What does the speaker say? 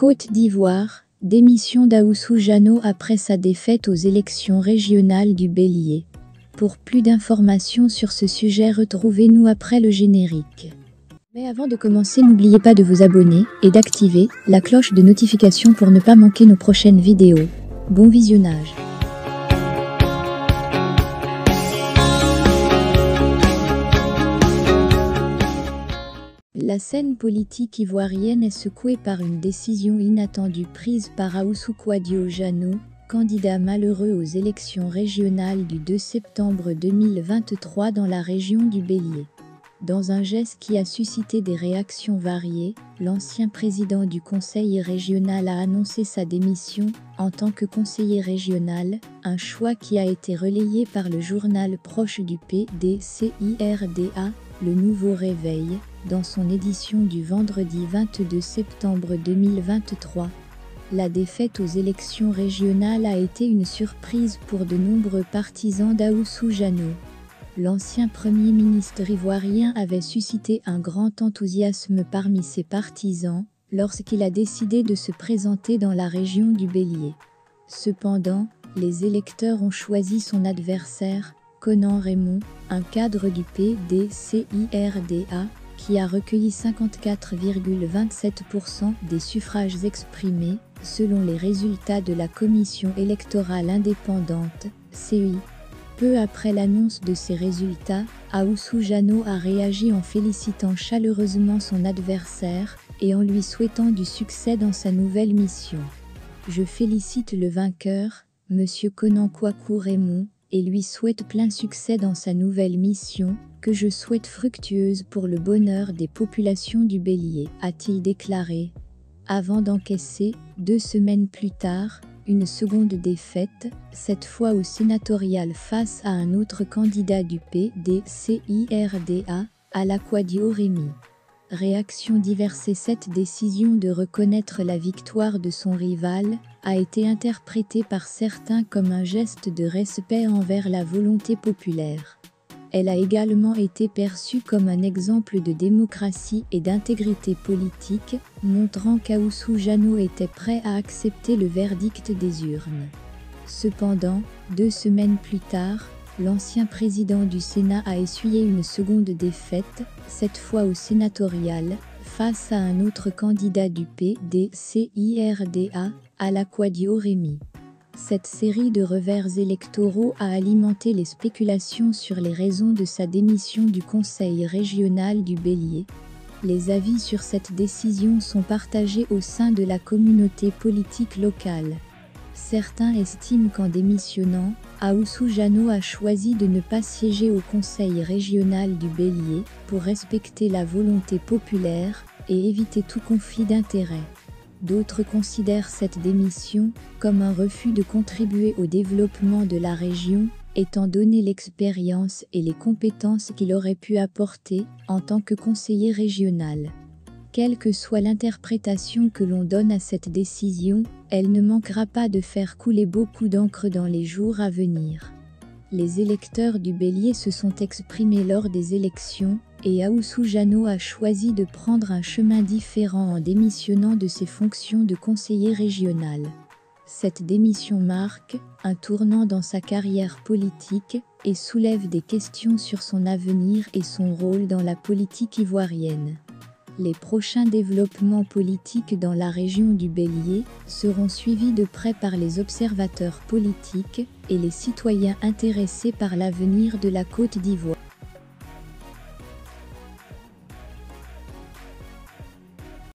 Côte d'Ivoire, démission d'Aoussou Jano après sa défaite aux élections régionales du Bélier. Pour plus d'informations sur ce sujet, retrouvez-nous après le générique. Mais avant de commencer, n'oubliez pas de vous abonner et d'activer la cloche de notification pour ne pas manquer nos prochaines vidéos. Bon visionnage La scène politique ivoirienne est secouée par une décision inattendue prise par Aoussou Kouadio Jano, candidat malheureux aux élections régionales du 2 septembre 2023 dans la région du Bélier. Dans un geste qui a suscité des réactions variées, l'ancien président du conseil régional a annoncé sa démission en tant que conseiller régional, un choix qui a été relayé par le journal proche du PDCIRDA, Le Nouveau Réveil, dans son édition du vendredi 22 septembre 2023. La défaite aux élections régionales a été une surprise pour de nombreux partisans d'Aoussou Jano l'ancien Premier ministre ivoirien avait suscité un grand enthousiasme parmi ses partisans lorsqu'il a décidé de se présenter dans la région du Bélier. Cependant, les électeurs ont choisi son adversaire, Conan Raymond, un cadre du PDCIRDA, qui a recueilli 54,27% des suffrages exprimés, selon les résultats de la Commission électorale indépendante, CEI. Peu après l'annonce de ces résultats, Aoussou Jano a réagi en félicitant chaleureusement son adversaire et en lui souhaitant du succès dans sa nouvelle mission. Je félicite le vainqueur, M. Conan Kwaku Raymond, et lui souhaite plein succès dans sa nouvelle mission, que je souhaite fructueuse pour le bonheur des populations du Bélier, a-t-il déclaré. Avant d'encaisser, deux semaines plus tard, une seconde défaite, cette fois au sénatorial face à un autre candidat du PDCIRDA, Alaquadio Rémy. Réaction diverse cette décision de reconnaître la victoire de son rival a été interprétée par certains comme un geste de respect envers la volonté populaire. Elle a également été perçue comme un exemple de démocratie et d'intégrité politique, montrant qu'Aoussou Jano était prêt à accepter le verdict des urnes. Cependant, deux semaines plus tard, l'ancien président du Sénat a essuyé une seconde défaite, cette fois au sénatorial, face à un autre candidat du PDCIRDA, Alaquadio Rémy. Cette série de revers électoraux a alimenté les spéculations sur les raisons de sa démission du Conseil régional du Bélier. Les avis sur cette décision sont partagés au sein de la communauté politique locale. Certains estiment qu'en démissionnant, Aoussou Jano a choisi de ne pas siéger au Conseil régional du Bélier pour respecter la volonté populaire et éviter tout conflit d'intérêts. D'autres considèrent cette démission comme un refus de contribuer au développement de la région, étant donné l'expérience et les compétences qu'il aurait pu apporter en tant que conseiller régional. Quelle que soit l'interprétation que l'on donne à cette décision, elle ne manquera pas de faire couler beaucoup d'encre dans les jours à venir. Les électeurs du Bélier se sont exprimés lors des élections et Aoussou Jano a choisi de prendre un chemin différent en démissionnant de ses fonctions de conseiller régional. Cette démission marque un tournant dans sa carrière politique et soulève des questions sur son avenir et son rôle dans la politique ivoirienne. Les prochains développements politiques dans la région du Bélier seront suivis de près par les observateurs politiques et les citoyens intéressés par l'avenir de la Côte d'Ivoire.